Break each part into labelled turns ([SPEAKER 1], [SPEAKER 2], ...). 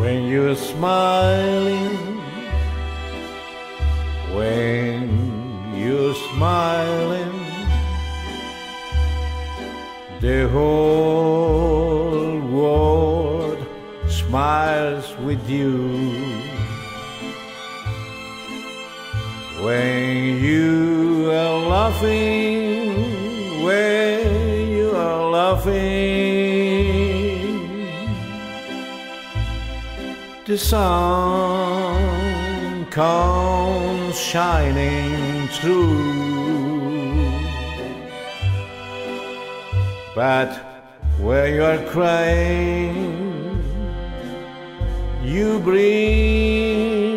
[SPEAKER 1] when you're smiling, when you're smiling, the whole world smiles with you. When you are laughing, when you are laughing, the sun comes shining through. But where you are crying, you bring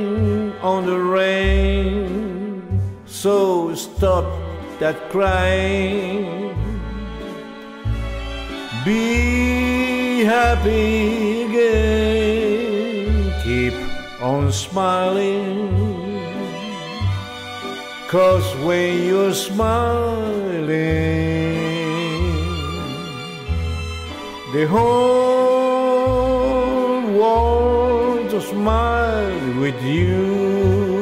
[SPEAKER 1] on the rain. So stop that crying. Be happy again. Smiling. Cause when you're smiling, the whole world smiles with you.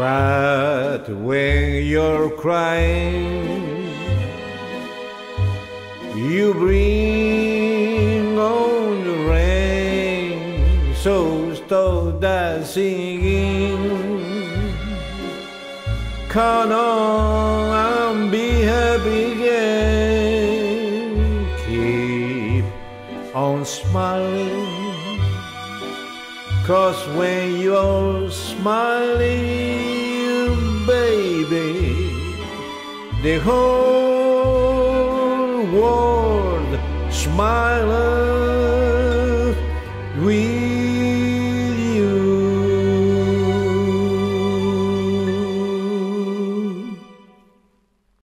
[SPEAKER 1] But when you're crying, you bring on the rain. So stop that singing. Come on and be happy again. Keep on smiling. Cause when you're smiling, baby, the whole world smiles with